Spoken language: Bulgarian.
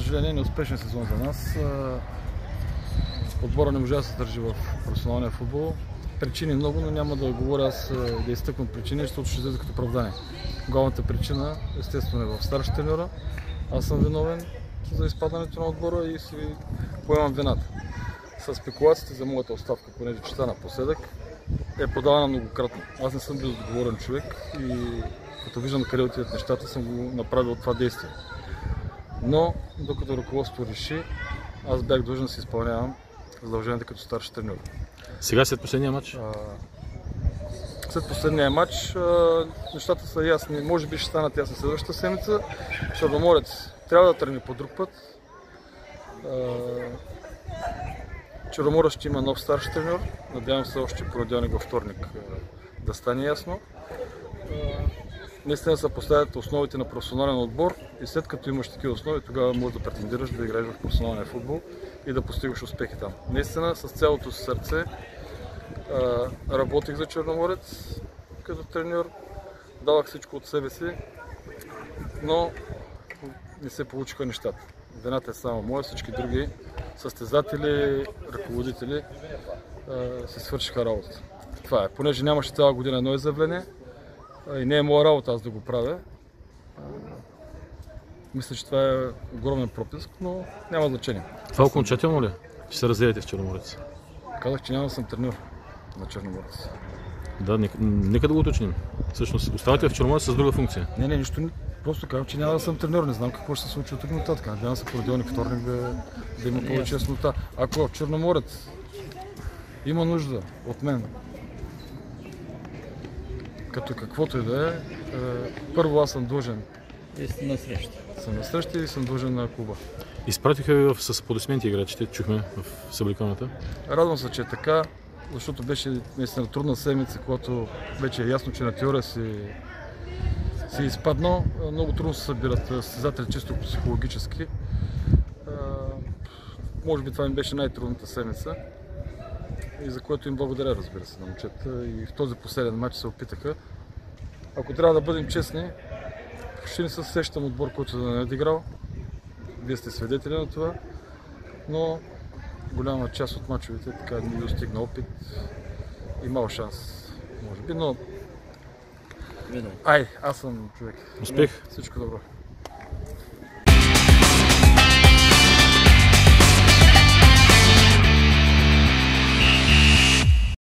съжаление, неуспешен сезон за нас. Отбора не можа да се държи в професионалния футбол. Причини много, но няма да говоря аз да изтъквам причини, защото ще излезе като оправдание. Главната причина, естествено, е в старши треньора. Аз съм виновен за изпадането на отбора и си поемам вината. С спекулациите за моята оставка, понеже чета напоследък, е подавана многократно. Аз не съм бил отговорен човек и като виждам къде отиват нещата, съм го направил това действие. Но, докато ръководството реши, аз бях длъжен да си изпълнявам задълженията като старши треньор. Сега след последния матч? след последния матч нещата са ясни. Може би ще станат ясни следващата седмица. Черноморец трябва да тръгне по друг път. Черноморец ще има нов старши треньор. Надявам се още понеделник във вторник да стане ясно. Наистина се поставят основите на професионален отбор и след като имаш такива основи, тогава можеш да претендираш да играеш в професионалния футбол и да постигаш успехи там. Наистина с цялото си сърце работих за Черноморец като треньор, давах всичко от себе си, но не се получиха нещата. Вината е само моя, всички други състезатели, ръководители се свършиха работата. Това е. Понеже нямаше цяла година едно изявление и не е моя работа аз да го правя, мисля, че това е огромен пропуск, но няма значение. Това е окончателно ли? Ще се разделите в Черноморец? Казах, че няма да съм треньор на Черноморец. Да, нека, нека да го уточним. Всъщност, оставате в Черноморец с друга функция. Не, не, нищо. Просто казвам, че няма да съм треньор. Не знам какво ще се случи от тук нататък. Надявам се понеделник, вторник да, да има повече яснота. Ако Черноморец има нужда от мен, като каквото и да е, е първо аз съм длъжен. Вие сте на среща. Съм на среща и съм длъжен на клуба. Изпратиха ви с аплодисменти играчите, чухме в събликаната. Радвам се, че е така, защото беше наистина трудна седмица, когато вече е ясно, че на теория си, си е изпаднал. Много трудно се събират състезатели чисто психологически. Може би това ми беше най-трудната седмица и за което им благодаря, разбира се, на момчета. И в този последен матч се опитаха. Ако трябва да бъдем честни, почти не се сещам отбор, който да не е играл. Вие сте свидетели на това. Но голяма част от мачовете така не достигна опит. Имал шанс, може би, но... Ай, аз съм човек. Успех! Всичко добро.